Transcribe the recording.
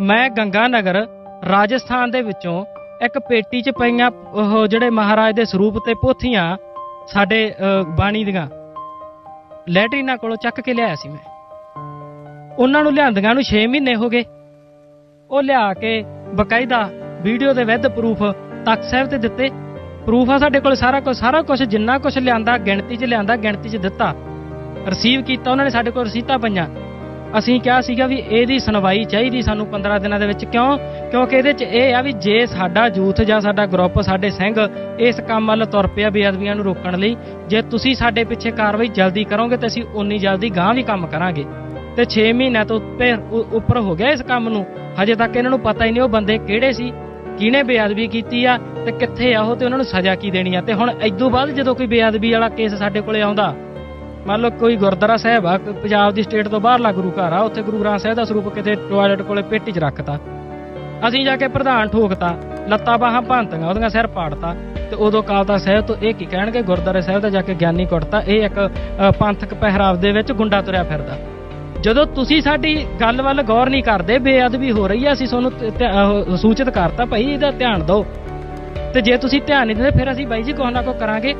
ਮੈਂ ਗੰਗਾ ਨਗਰ ਰਾਜਸਥਾਨ ਦੇ ਵਿੱਚੋਂ ਇੱਕ ਪੇਟੀ 'ਚ ਪਈਆਂ ਉਹ ਜਿਹੜੇ ਮਹਾਰਾਜ ਦੇ ਸਰੂਪ ਤੇ ਪੋਥੀਆਂ ਸਾਡੇ ਬਾਣੀ ਦੀਆਂ। ਲੈਟਰੀਨਾਂ ਕੋਲੋਂ ਚੱਕ ਕੇ ਲਿਆਇਆ ਸੀ ਮੈਂ। ਉਹਨਾਂ ਨੂੰ ਲਿਆਂਦੀਆਂ ਨੂੰ 6 ਮਹੀਨੇ ਹੋ ਗਏ। ਉਹ ਲਿਆ ਕੇ ਬਕਾਇਦਾ ਵੀਡੀਓ ਦੇ ਵਿਦ ਪ੍ਰੂਫ ਤਖਤ ਸਾਹਿਬ ਤੇ ਦਿੱਤੇ। ਪ੍ਰੂਫ ਆ ਸਾਡੇ ਕੋਲ ਸਾਰਾ ਕੁਝ ਸਾਰਾ ਕੁਝ ਜਿੰਨਾ ਕੁਝ ਲਿਆਂਦਾ, ਗਿਣਤੀ 'ਚ ਲਿਆਂਦਾ, ਗਿਣਤੀ 'ਚ ਦਿੱਤਾ। ਰਿਸੀਵ ਕੀਤਾ, ਉਹਨਾਂ ਨੇ ਸਾਡੇ ਕੋਲ ਰਸੀਤਾਂ ਪਈਆਂ। ਅਸੀਂ ਕਿਹਾ ਸੀਗਾ ਵੀ ਇਹਦੀ ਸੁਣਵਾਈ ਚਾਹੀਦੀ ਸਾਨੂੰ 15 ਦਿਨਾਂ ਦੇ ਵਿੱਚ। ਕਿਉਂ? ਕਿਉਂਕਿ ਇਹਦੇ 'ਚ ਇਹ ਆ ਵੀ ਜੇ ਸਾਡਾ ਯੂਥ ਜਾਂ ਸਾਡਾ ਗਰੁੱਪ ਸਾਡੇ ਸਿੰਘ ਇਸ ਕੰਮ ਵੱਲ ਤੁਰ ਪਿਆ ਬੇਅਦਬੀਆਂ ਨੂੰ ਰੋਕਣ ਲਈ, ਜੇ ਤੁਸੀਂ ਸਾਡੇ ਪਿੱਛੇ ਕਾਰਵਾਈ ਜਲਦੀ ਕਰੋਗੇ ਤੇ ਅਸੀਂ ਉਨੀ ਜਲਦੀ ਗਾਂ ਵੀ ਕੰਮ ਕਰਾਂਗੇ। ਤੇ 6 ਮਹੀਨਿਆਂ ਤੋਂ ਉੱਤੇ ਉੱਪਰ ਹੋ ਗਿਆ ਇਸ ਕੰਮ ਨੂੰ। ਹਜੇ ਤੱਕ ਇਹਨਾਂ ਨੂੰ ਪਤਾ ਹੀ ਨਹੀਂ ਉਹ ਬੰਦੇ ਕਿਹੜੇ ਸੀ, ਕਿਹਨੇ ਬੇਅਦਬੀ ਕੀਤੀ ਆ ਤੇ ਕਿੱਥੇ ਆ ਉਹ ਤੇ ਉਹਨਾਂ ਨੂੰ ਸਜ਼ਾ ਕੀ ਦੇਣੀ ਆ। ਤੇ ਹੁਣ ਇਦੋਂ ਬਾਅਦ ਜਦੋਂ ਕੋਈ ਬੇਅਦਬੀ ਵਾਲਾ ਕੇਸ ਸਾਡੇ ਕੋਲੇ ਆਉਂਦਾ ਮੰਨ ਲਓ ਕੋਈ ਗੁਰਦੁਆਰਾ ਸਾਹਿਬ ਆ ਪੰਜਾਬ ਦੀ ਸਟੇਟ ਤੋਂ ਬਾਹਰਲਾ ਗੁਰੂ ਘਰ ਆ, ਉੱਥੇ ਗੁਰੂ ਗ੍ਰੰਥ ਸਾਹਿਬ ਦਾ ਸਰੂਪ ਕਿਤੇ ਟਾਇਲਟ ਕੋਲੇ ਪੇਟੀ 'ਚ ਰੱਖਤਾ। ਅਸੀਂ ਜਾ ਕੇ ਪ੍ਰਧਾਨ ਠੋਕਤਾ, ਲੱਤਾਂ ਬਾਹਾਂ ਭੰਨਤੀਆਂ, ਉਹਦੀਆਂ ਸਿਰ ਪਾੜਤਾ ਤੇ ਉਦੋਂ ਕਾਲਤਾ ਸਾਹਿਬ ਤੋਂ ਇਹ ਕੀ ਕਹਿਣਗੇ, ਗੁਰਦੁਆਰੇ ਸਾਹਿਬ ਦਾ ਜਾ ਕੇ ਗਿਆਨੀ ਕੁੱਟਤਾ, ਇਹ ਇੱਕ ਪੰਥਕ ਪਹਿਰਾਵ ਦੇ ਵਿੱਚ ਗੁੰਡਾ ਤੁਰਿਆ ਫਿਰਦਾ। ਜਦੋਂ ਤੁਸੀਂ ਸਾਡੀ ਗੱਲ ਵੱਲ ਗੌਰ ਨਹੀਂ ਕਰਦੇ, ਬੇਅਦਬੀ ਹੋ ਰਹੀ ਹੈ ਅਸੀਂ ਤੁਹਾਨੂੰ ਸੂਚਿਤ ਕਰਤਾ, ਭਾਈ ਇਹਦਾ ਧਿਆਨ ਦਿਓ। ਤੇ ਜੇ ਤੁਸੀਂ ਧਿਆਨ ਨਹੀਂ ਦਿੰਦੇ, ਫਿਰ ਅਸੀਂ ਬਾਈ ਜੀ ਕੁਛ ਨਾ ਕੋ ਕਰਾਂਗੇ।